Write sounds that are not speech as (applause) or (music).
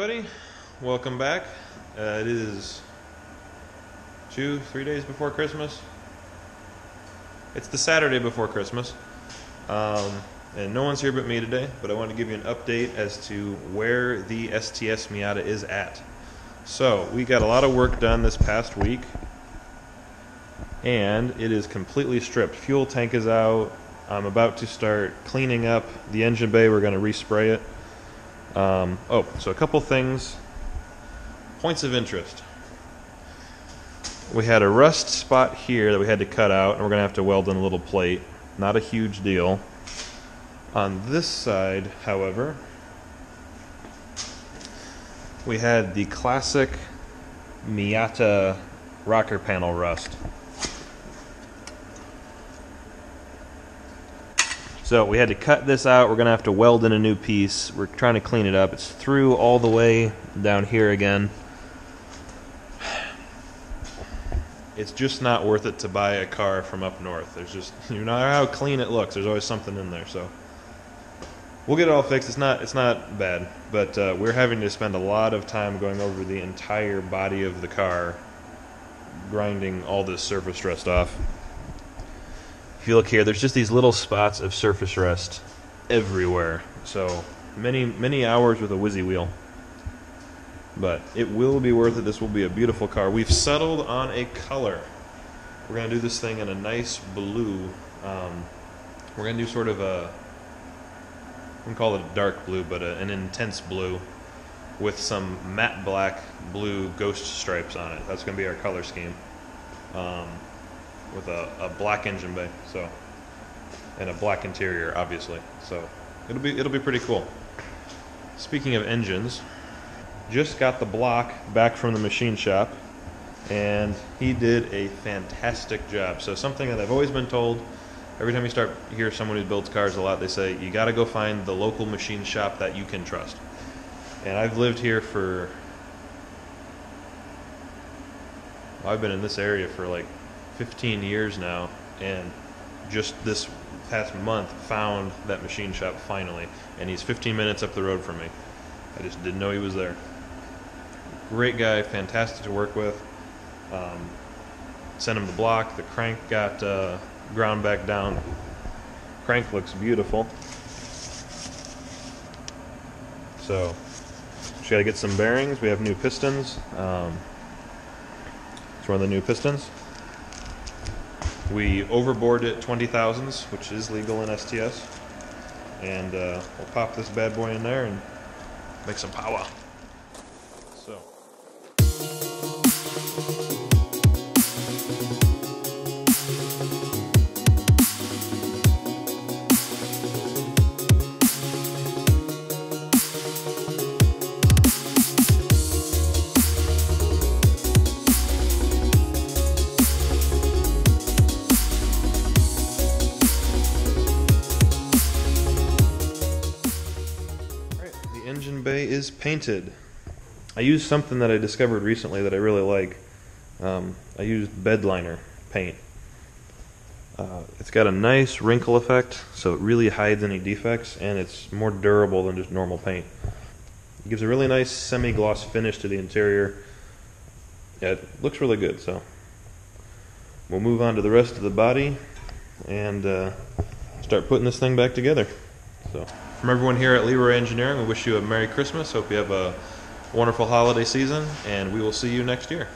everybody. Welcome back. Uh, it is two, three days before Christmas. It's the Saturday before Christmas. Um, and no one's here but me today, but I want to give you an update as to where the STS Miata is at. So, we got a lot of work done this past week, and it is completely stripped. Fuel tank is out. I'm about to start cleaning up the engine bay. We're going to respray it. Um, oh, so a couple things. Points of interest. We had a rust spot here that we had to cut out, and we're going to have to weld in a little plate. Not a huge deal. On this side, however, we had the classic Miata rocker panel rust. So we had to cut this out. We're going to have to weld in a new piece. We're trying to clean it up. It's through all the way down here again. It's just not worth it to buy a car from up north. There's just (laughs) you know how clean it looks. There's always something in there. So we'll get it all fixed. It's not it's not bad, but uh, we're having to spend a lot of time going over the entire body of the car, grinding all this surface rust off. If you look here, there's just these little spots of surface rust everywhere. So many, many hours with a whizzy wheel. But it will be worth it. This will be a beautiful car. We've settled on a color. We're going to do this thing in a nice blue. Um, we're going to do sort of a, I wouldn't call it a dark blue, but a, an intense blue with some matte black blue ghost stripes on it. That's going to be our color scheme. Um, with a, a black engine bay, so and a black interior, obviously. So it'll be it'll be pretty cool. Speaking of engines, just got the block back from the machine shop, and he did a fantastic job. So something that I've always been told. Every time you start hear someone who builds cars a lot, they say you got to go find the local machine shop that you can trust. And I've lived here for I've been in this area for like 15 years now, and just this past month found that machine shop finally, and he's 15 minutes up the road from me. I just didn't know he was there. Great guy, fantastic to work with. Um, sent him the block. The crank got uh, ground back down. Crank looks beautiful. So, just got to get some bearings. We have new pistons. Um, it's one of the new pistons. We overbored it 20 thousandths, which is legal in STS. And uh, we'll pop this bad boy in there and make some power. So. Engine bay is painted. I used something that I discovered recently that I really like. Um, I used bedliner paint. Uh, it's got a nice wrinkle effect, so it really hides any defects, and it's more durable than just normal paint. It gives a really nice semi-gloss finish to the interior. Yeah, it looks really good, so we'll move on to the rest of the body and uh, start putting this thing back together. So. From everyone here at Leroy Engineering, we wish you a Merry Christmas. Hope you have a wonderful holiday season, and we will see you next year.